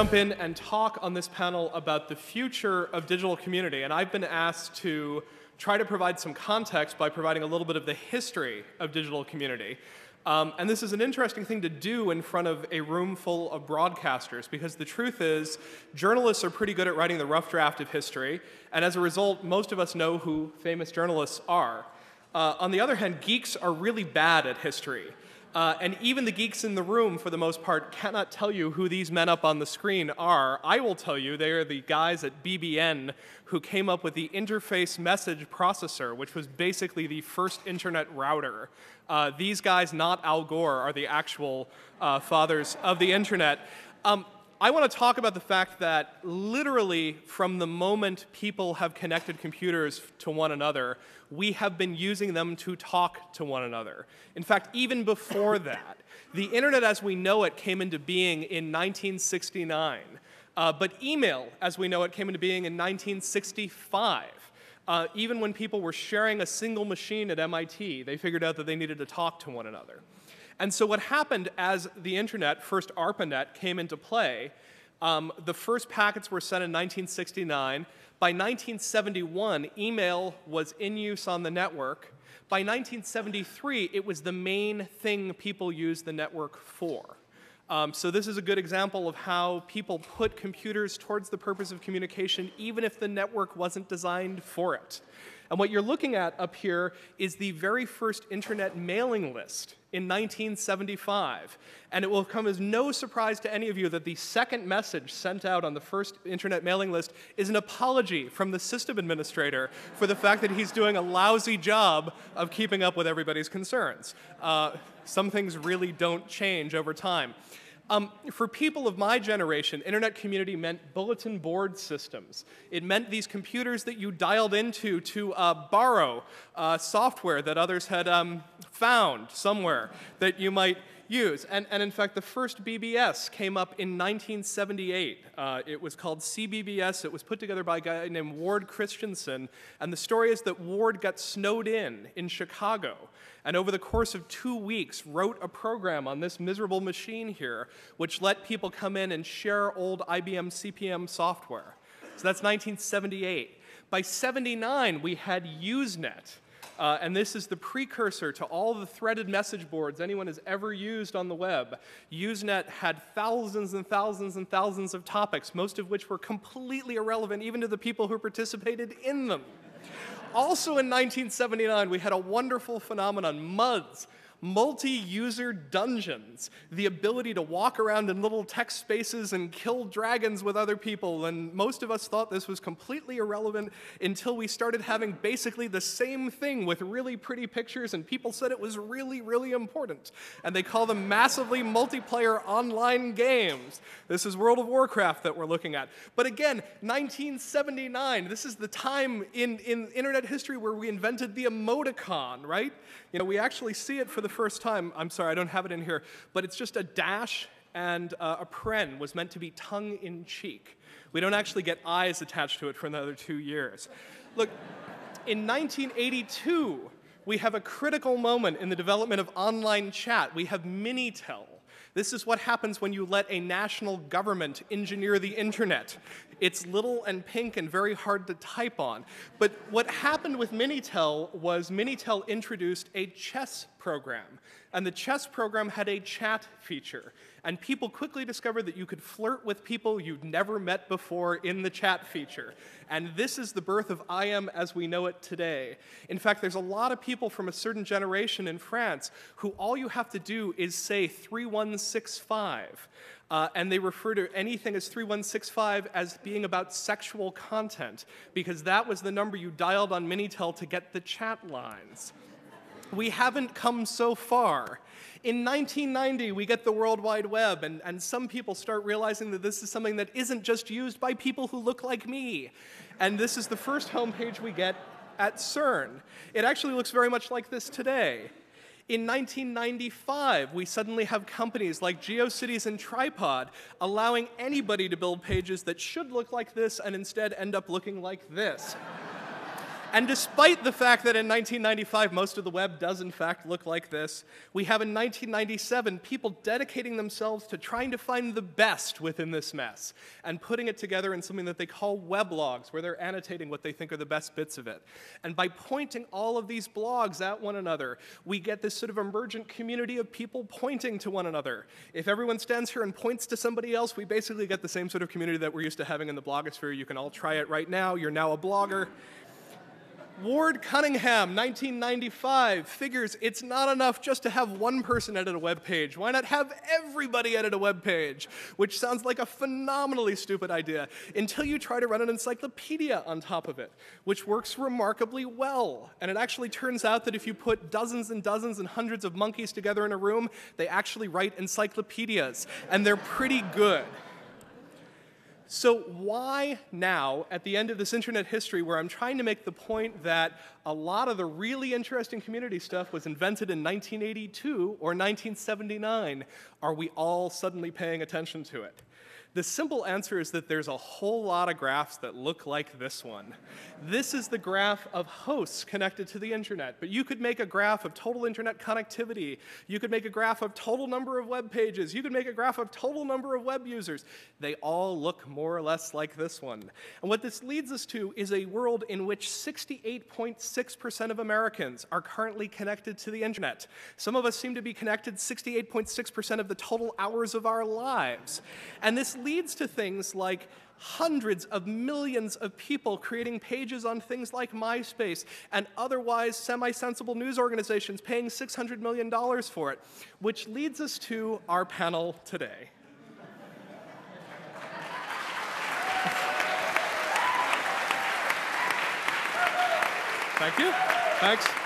jump in and talk on this panel about the future of digital community. And I've been asked to try to provide some context by providing a little bit of the history of digital community. Um, and this is an interesting thing to do in front of a room full of broadcasters because the truth is, journalists are pretty good at writing the rough draft of history, and as a result, most of us know who famous journalists are. Uh, on the other hand, geeks are really bad at history. Uh, and even the geeks in the room, for the most part, cannot tell you who these men up on the screen are. I will tell you they are the guys at BBN who came up with the interface message processor, which was basically the first internet router. Uh, these guys, not Al Gore, are the actual uh, fathers of the internet. Um, I want to talk about the fact that literally from the moment people have connected computers to one another, we have been using them to talk to one another. In fact, even before that, the internet as we know it came into being in 1969. Uh, but email, as we know it, came into being in 1965. Uh, even when people were sharing a single machine at MIT, they figured out that they needed to talk to one another. And so what happened as the internet, first ARPANET, came into play, um, the first packets were sent in 1969. By 1971, email was in use on the network. By 1973, it was the main thing people used the network for. Um, so this is a good example of how people put computers towards the purpose of communication even if the network wasn't designed for it. And what you're looking at up here is the very first internet mailing list in 1975. And it will come as no surprise to any of you that the second message sent out on the first internet mailing list is an apology from the system administrator for the fact that he's doing a lousy job of keeping up with everybody's concerns. Uh, some things really don't change over time. Um, for people of my generation, internet community meant bulletin board systems. It meant these computers that you dialed into to uh, borrow uh, software that others had um, found somewhere that you might use. And, and in fact, the first BBS came up in 1978. Uh, it was called CBBS. It was put together by a guy named Ward Christensen. And the story is that Ward got snowed in in Chicago. And over the course of two weeks, wrote a program on this miserable machine here, which let people come in and share old IBM CP/M software. So that's 1978. By 79, we had Usenet. Uh, and this is the precursor to all the threaded message boards anyone has ever used on the web. Usenet had thousands and thousands and thousands of topics, most of which were completely irrelevant even to the people who participated in them. Also in 1979, we had a wonderful phenomenon, MUDs, multi-user dungeons, the ability to walk around in little text spaces and kill dragons with other people, and most of us thought this was completely irrelevant until we started having basically the same thing with really pretty pictures, and people said it was really, really important. And they call them massively multiplayer online games. This is World of Warcraft that we're looking at. But again, 1979, this is the time in, in internet history where we invented the emoticon, right? You know, we actually see it for the first time. I'm sorry, I don't have it in here, but it's just a dash and uh, a paren was meant to be tongue in cheek. We don't actually get eyes attached to it for another two years. Look, in 1982, we have a critical moment in the development of online chat. We have Minitel. This is what happens when you let a national government engineer the internet. It's little and pink and very hard to type on. But what happened with Minitel was Minitel introduced a chess program. And the chess program had a chat feature. And people quickly discovered that you could flirt with people you'd never met before in the chat feature. And this is the birth of IM as we know it today. In fact, there's a lot of people from a certain generation in France who all you have to do is say 3165. Uh, and they refer to anything as 3165 as being about sexual content, because that was the number you dialed on Minitel to get the chat lines. We haven't come so far. In 1990, we get the World Wide Web, and, and some people start realizing that this is something that isn't just used by people who look like me. And this is the first homepage we get at CERN. It actually looks very much like this today. In 1995, we suddenly have companies like GeoCities and Tripod allowing anybody to build pages that should look like this and instead end up looking like this. And despite the fact that in 1995 most of the web does in fact look like this, we have in 1997 people dedicating themselves to trying to find the best within this mess and putting it together in something that they call weblogs, where they're annotating what they think are the best bits of it. And by pointing all of these blogs at one another, we get this sort of emergent community of people pointing to one another. If everyone stands here and points to somebody else, we basically get the same sort of community that we're used to having in the blogosphere. You can all try it right now. You're now a blogger. Ward Cunningham, 1995, figures it's not enough just to have one person edit a web page. Why not have everybody edit a web page? Which sounds like a phenomenally stupid idea until you try to run an encyclopedia on top of it, which works remarkably well. And it actually turns out that if you put dozens and dozens and hundreds of monkeys together in a room, they actually write encyclopedias, and they're pretty good. So why now, at the end of this internet history, where I'm trying to make the point that a lot of the really interesting community stuff was invented in 1982 or 1979, are we all suddenly paying attention to it? The simple answer is that there's a whole lot of graphs that look like this one. This is the graph of hosts connected to the internet, but you could make a graph of total internet connectivity. You could make a graph of total number of web pages. You could make a graph of total number of web users. They all look more or less like this one. And what this leads us to is a world in which 68.6% of Americans are currently connected to the internet. Some of us seem to be connected 68.6% of the total hours of our lives. And this leads to things like hundreds of millions of people creating pages on things like MySpace and otherwise semi sensible news organizations paying $600 million for it, which leads us to our panel today. Thank you. Thanks.